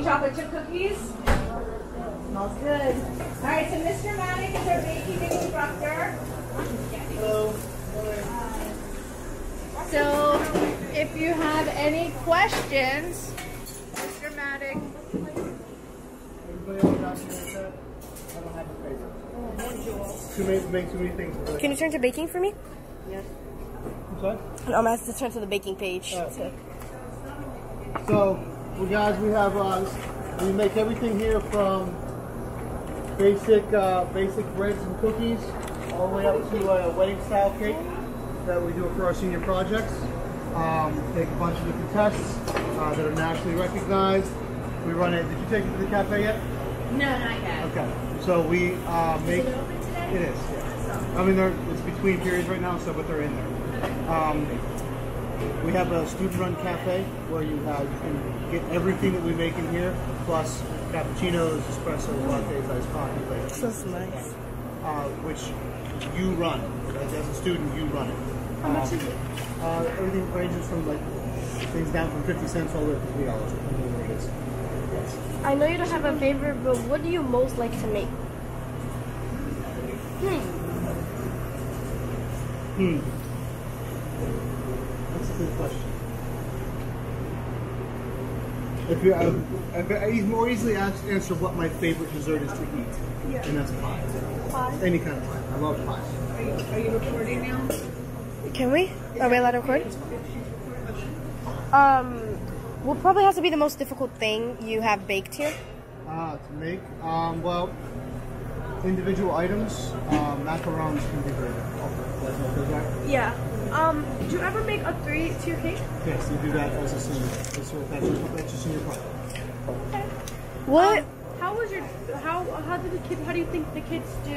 Any chocolate chip cookies? Smells good. All right, so Mr. Maddox is our baking instructor. Hello. So, if you have any questions, Mr. Maddox. Everybody else out here I don't have a favorite. Too many, make too many things. Can you turn to baking for me? Yes. I'm sorry? No, I'm asking to turn to the baking page. Oh. So, well, guys, we have uh, we make everything here from basic uh, basic breads and cookies all the way up to a wedding style cake that we do for our senior projects. Um, take a bunch of different tests uh, that are nationally recognized. We run it. Did you take it to the cafe yet? No, not yet. Okay. So we uh, make. Is it open today? It is. Yeah. I mean, they're, it's between periods right now, so but they're in there. Um, we have a student-run cafe where you have you can get everything that we make in here, plus cappuccinos, espresso, lattes, iced coffee, That's nice. uh, which you run. As as a student, you run it. How much Um, is it? Uh, everything ranges from like things down from 50 cents all the way up to three dollars, depending on what it is. Yes. I know you don't have a favorite, but what do you most like to make? Hmm. Hmm. That's good question. If you, uh, if I I more easily ask, answer what my favorite dessert is to eat, and that's pie. Pie. Any kind of pie. I love pie. Are you, are you recording now? Can we? Are we allowed to record? Um, will probably has to be the most difficult thing you have baked here. Ah, to make. Um, well, individual items. Um, macarons can be very difficult. You guys know what those are? Yeah. Um, do you ever make a three-tier cake? Yes, you do that as a senior. That's your, that's your, that's your senior project. What? How was your how how did the kid how do you think the kids do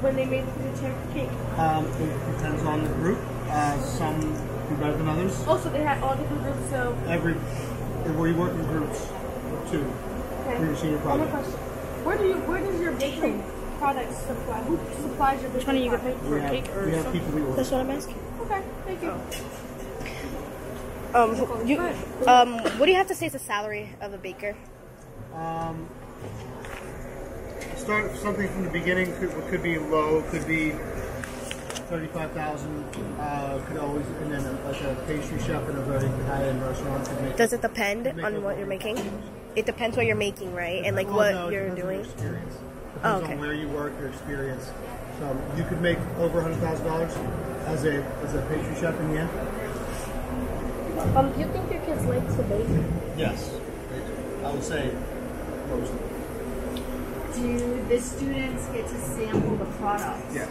when they made the tip cake? Um, it depends on the group. Uh, some do better than others. Also, they had all different groups, so Every we work in groups of two okay. for your senior One more question: Where do you where does your baking products supply? Who supplies your? Which one are you gonna pick? We have, we have people we. That's what I'm asking. Okay, thank you. Um, you, um, what do you have to say is the salary of a baker? Um, start something from the beginning. Could, could be low. Could be thirty-five thousand. Uh, could always and then a, like a pastry chef in a very high-end restaurant could make. Does it depend on what you're making? It depends what you're making, right? And like Well, what no, it you're depends on doing. Your. Depends Oh, okay. on where you work, your experience. So you could make over hundred thousand dollars as a as a pastry chef in the end. Um, do you think your kids like to bake? Yes, I would say most. Do the students get to sample the product? Yes.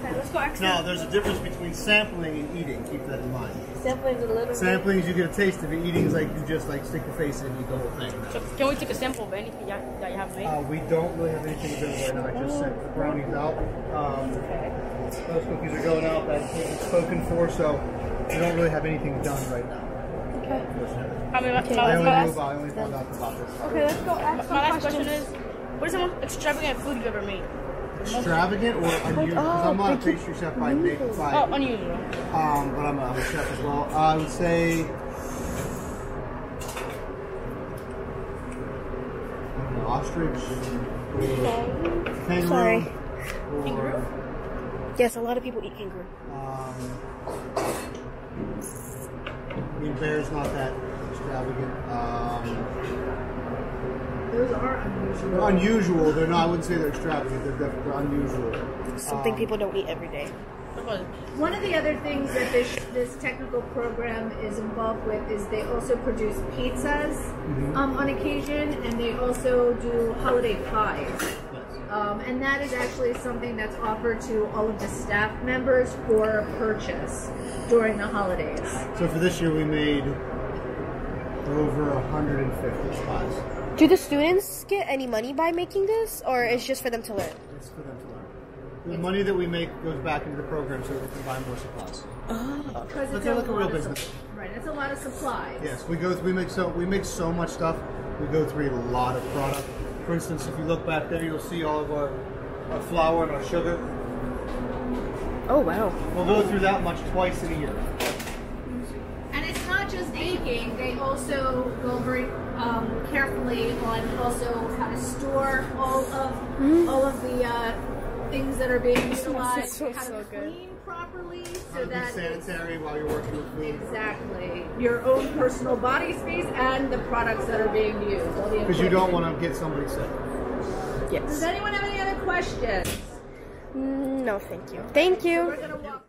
Okay, let's go. Actually, Now, there's a difference between sampling and eating. Keep that in mind. Sampling a little Sampling is you get a taste of it. Eating is like you just like stick your face in and eat the whole thing. so can we take a sample of anything that that you have made? Uh, we don't really have anything available right now. I just sent the brownies out. Um, those cookies are going out. That cake is spoken for, so we don't really have anything done right now. Okay. I mean, Okay. I only knew about. I only found out about this. okay, let's go. Ask my last question is, what is the most extravagant food you've ever made? Extravagant or unusual? Because I'm not a pastry chef by nature, Oh, by, unusual. um, but I'm a, I'm a chef as well. I would say. I Ostrich, or kangaroo, Sorry. or Yes, a lot of people eat kangaroo. Um, I mean, bear's not that extravagant. Um, Those are unusual. they're unusual. They're not. I wouldn't say they're extravagant. They're definitely unusual. Something Um, people don't eat every day. What was it? One of the other things that this this technical program is involved with is they also produce pizzas um, on occasion, and they also do holiday pies. Um, and that is actually something that's offered to all of the staff members for purchase during the holidays. So for this year, we made over 150 pies. Do the students get any money by making this, or it's just for them to learn? It's for them to learn. The money that we make goes back into the program so we can buy more supplies. Ah. Because Like it's a- a, like a lot real of business. sup- Right, it's a lot of supplies. Yes, we go. We make so we make so much stuff. We go through a lot of product. For instance, if you look back there, you'll see all of our our flour and our sugar. Oh wow. We'll go through that much twice in a year. And it's not just baking, they also go very um, carefully on also how to store all of all of the uh, things that are being utilized, so, how to so good. clean properly, so to that sanitary while you're working with food. exactly your own personal body space and the products that are being used. Because you don't want to get somebody sick. Yes. Does anyone have any other questions? Mm, No, thank you. Thank you. We're gonna walk.